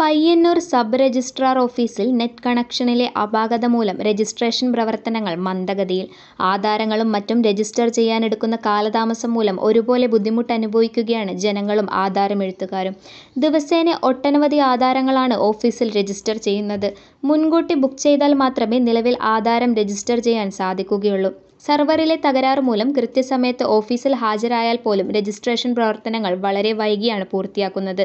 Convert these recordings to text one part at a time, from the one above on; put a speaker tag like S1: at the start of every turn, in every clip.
S1: Payyanur sub registrar ഓഫീസിൽ net കണക്ഷനിലെ അപാകത മൂലം രജിസ്ട്രേഷൻ പ്രവർത്തനങ്ങൾ മന്ദഗതിയിൽ. ആധാരങ്ങളും മറ്റും രജിസ്റ്റർ ചെയ്യാനെടുക്കുന്ന കാലതാമസം മൂലം ഒരുപോലെ ബുദ്ധിമുട്ട് അനുഭവിക്കുകയാണ് ജനങ്ങളും ആധാരമെഴുത്തുകാരും. ദിവസേന ഒട്ടനവധി ആധാരങ്ങളാണ് ഓഫീസിൽ രജിസ്റ്റർ ചെയ്യുന്നത്. മുൻകൂട്ടി ബുക്ക് ചെയ്താൽ മാത്രമേ നിലവിൽ ആധാരം രജിസ്റ്റർ ചെയ്യാൻ സാധിക്കുകയുള്ളൂ. സർവറിലെ തകരാറ് മൂലം കൃത്യസമയത്ത് ഓഫീസിൽ ഹാജരായാൽ പോലും രജിസ്ട്രേഷൻ പ്രവർത്തനങ്ങൾ വളരെ വൈകിയാണ് പൂർത്തിയാക്കുന്നത്.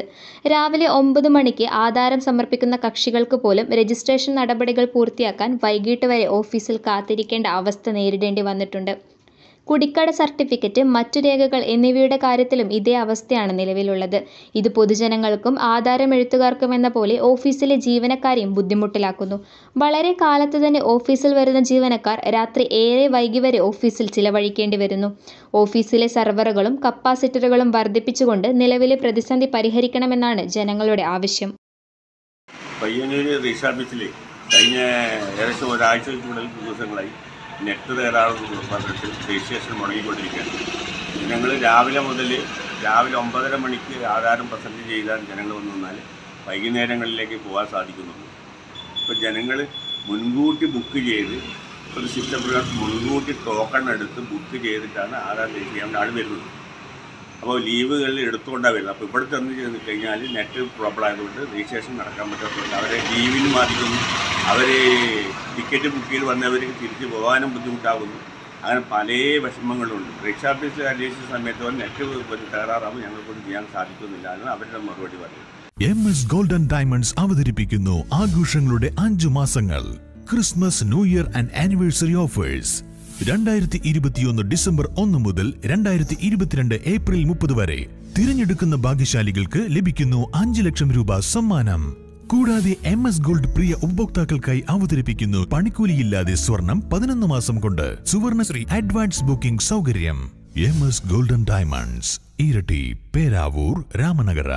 S1: രാവിലെ ഒമ്പത് മണിക്ക് ആധാരം സമർപ്പിക്കുന്ന കക്ഷികൾക്ക് പോലും രജിസ്ട്രേഷൻ നടപടികൾ പൂർത്തിയാക്കാൻ വൈകിട്ട് വരെ ഓഫീസിൽ കാത്തിരിക്കേണ്ട അവസ്ഥ നേരിടേണ്ടി വന്നിട്ടുണ്ട്. കുടിക്കട സർട്ടിഫിക്കറ്റ്, മറ്റു രേഖകൾ എന്നിവയുടെ കാര്യത്തിലും ഇതേ അവസ്ഥയാണ് നിലവിലുള്ളത്. ഇത് പൊതുജനങ്ങൾക്കും ആധാരം എഴുത്തുകാർക്കും എന്ന പോലെ ഓഫീസിലെ ജീവനക്കാരെയും ബുദ്ധിമുട്ടിലാക്കുന്നു. വളരെ കാലത്ത് തന്നെ ഓഫീസിൽ വരുന്ന ജീവനക്കാർ രാത്രി ഏറെ വൈകി വരെ ഓഫീസിൽ ചിലവഴിക്കേണ്ടി വരുന്നു. ഓഫീസിലെ സെർവറുകളും കപ്പാസിറ്ററുകളും വർദ്ധിപ്പിച്ചുകൊണ്ട് നിലവിലെ പ്രതിസന്ധി പരിഹരിക്കണമെന്നാണ് ജനങ്ങളുടെ ആവശ്യം.
S2: കഴിഞ്ഞ ഏകദേശം ഒരാഴ്ച ദിവസങ്ങളായി നെറ്റ് തകരാറെന്ന് പറഞ്ഞിട്ട് രജിസ്ട്രേഷൻ മുടങ്ങിക്കൊണ്ടിരിക്കുകയാണ്. ജനങ്ങൾ രാവിലെ മുതൽ രാവിലെ ഒമ്പതര മണിക്ക് ആധാരം പ്രസന്റ് ചെയ്താൽ ജനങ്ങൾ വന്നു വന്നാൽ വൈകുന്നേരങ്ങളിലേക്ക് പോകാൻ സാധിക്കുന്നുള്ളൂ. ഇപ്പോൾ ജനങ്ങൾ മുൻകൂട്ടി ബുക്ക് ചെയ്ത് ഒരു സിസ്റ്റം പ്രകാരം മുൻകൂട്ടി ടോക്കൺ എടുത്ത് ബുക്ക് ചെയ്തിട്ടാണ് ആധാർ ചെയ്യാൻ ആൾ വരുന്നത്. അപ്പോൾ ലീവുകളിൽ എടുത്തുകൊണ്ടാണ് വരുന്നത്. അപ്പോൾ ഇവിടെ ചെന്ന് ചെന്ന് കഴിഞ്ഞാൽ നെറ്റ് പ്രോബ്ലം ആയതുകൊണ്ട് രജിസ്ട്രേഷൻ നടക്കാൻ പറ്റാത്തതുകൊണ്ട് അവരെ ലീവിന് ബാധിക്കുന്നു. അവർ ടിക്കറ്റ് ബുക്ക് ചെയ്ത് വന്നവർക്ക് തിരിച്ച് പോകാനും ബുദ്ധിമുട്ടാകുന്നു. അങ്ങനെ പല വിഷമങ്ങളുണ്ട്. രജിസ്ട്രാർ ഓഫീസിൽ അന്വേഷിച്ച സമയത്ത് നെറ്റ് തകരാറാകുമ്പോൾ ഞങ്ങൾക്കൊന്നും ചെയ്യാൻ സാധിക്കുന്നില്ല എന്നാണ് അവരുടെ മറുപടി പറയുന്നത്.
S3: എം എസ് ഗോൾഡൻ ഡയമണ്ട്സ് അവതരിപ്പിക്കുന്നു ആഘോഷങ്ങളുടെ അഞ്ചു മാസങ്ങൾ Christmas new year and anniversary offers രണ്ടായിരത്തി ഇരുപത്തിയൊന്ന് ഡിസംബർ ഒന്ന് മുതൽ രണ്ടായിരത്തി ഇരുപത്തിരണ്ട് ഏപ്രിൽ മുപ്പത് വരെ തിരഞ്ഞെടുക്കുന്ന ഭാഗ്യശാലികൾക്ക് ലഭിക്കുന്നു അഞ്ച് ലക്ഷം രൂപ സമ്മാനം കൂടാതെ എം എസ് ഗോൾഡ് പ്രിയ ഉപഭോക്താക്കൾക്കായി അവതരിപ്പിക്കുന്നു പണിക്കൂലിയില്ലാതെ സ്വർണം പതിനൊന്ന് മാസം കൊണ്ട് സുവർണശ്രീ അഡ്വാൻസ് ബുക്കിംഗ് സൗകര്യം. എം എസ് ഗോൾഡൻ ഡയമണ്ട്സ് ഇരട്ടി പേരാവൂർ രാമനഗര.